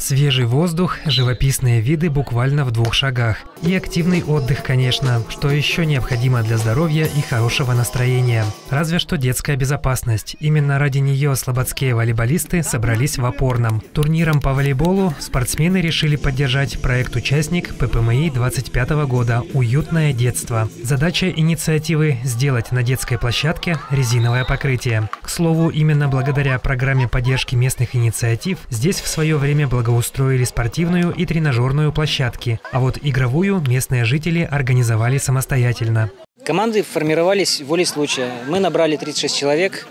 Свежий воздух, живописные виды буквально в двух шагах. И активный отдых, конечно, что еще необходимо для здоровья и хорошего настроения. Разве что детская безопасность. Именно ради нее слободские волейболисты собрались в опорном. Турниром по волейболу спортсмены решили поддержать проект-участник ППМИ 25 года «Уютное детство». Задача инициативы – сделать на детской площадке резиновое покрытие. К слову, именно благодаря программе поддержки местных инициатив здесь в свое время благоустроили устроили спортивную и тренажерную площадки, а вот игровую местные жители организовали самостоятельно. Команды формировались волей случая. Мы набрали 36 человек,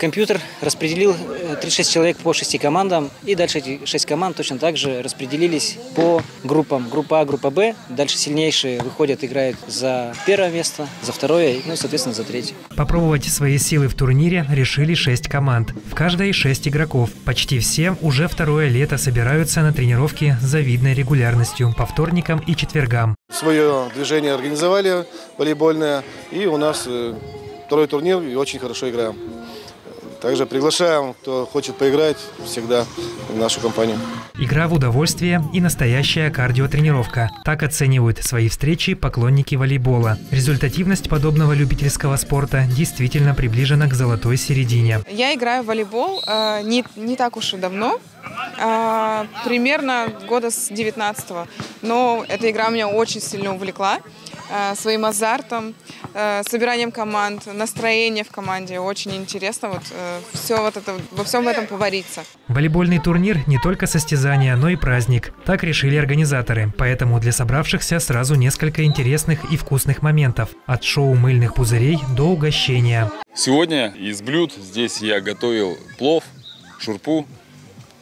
Компьютер распределил 36 э, человек по 6 командам, и дальше эти 6 команд точно так же распределились по группам. Группа А, группа Б. Дальше сильнейшие выходят, играют за первое место, за второе, ну и, соответственно, за третье. Попробовать свои силы в турнире решили 6 команд. В каждой 6 игроков. Почти все уже второе лето собираются на тренировки с завидной регулярностью по вторникам и четвергам. Свое движение организовали волейбольное, и у нас э, второй турнир, и очень хорошо играем. Также приглашаем, кто хочет поиграть, всегда в нашу компанию. Игра в удовольствие и настоящая кардиотренировка. Так оценивают свои встречи поклонники волейбола. Результативность подобного любительского спорта действительно приближена к золотой середине. Я играю в волейбол э, не, не так уж и давно, э, примерно года с 19 -го. Но эта игра меня очень сильно увлекла своим азартом, э, собиранием команд, настроение в команде. Очень интересно вот э, все вот это, во всем этом повариться. Волейбольный турнир не только состязание, но и праздник. Так решили организаторы. Поэтому для собравшихся сразу несколько интересных и вкусных моментов. От шоу мыльных пузырей до угощения. Сегодня из блюд здесь я готовил плов, шурпу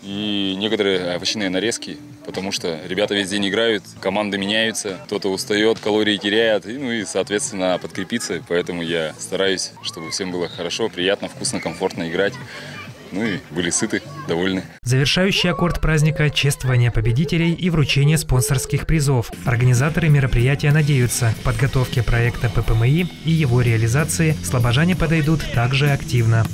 и некоторые овощные нарезки потому что ребята весь день играют, команды меняются, кто-то устает, калории теряет, и, ну и, соответственно, подкрепиться. Поэтому я стараюсь, чтобы всем было хорошо, приятно, вкусно, комфортно играть. Ну и были сыты, довольны. Завершающий аккорд праздника – чествование победителей и вручение спонсорских призов. Организаторы мероприятия надеются, к подготовке проекта ППМИ и его реализации слобожане подойдут также активно.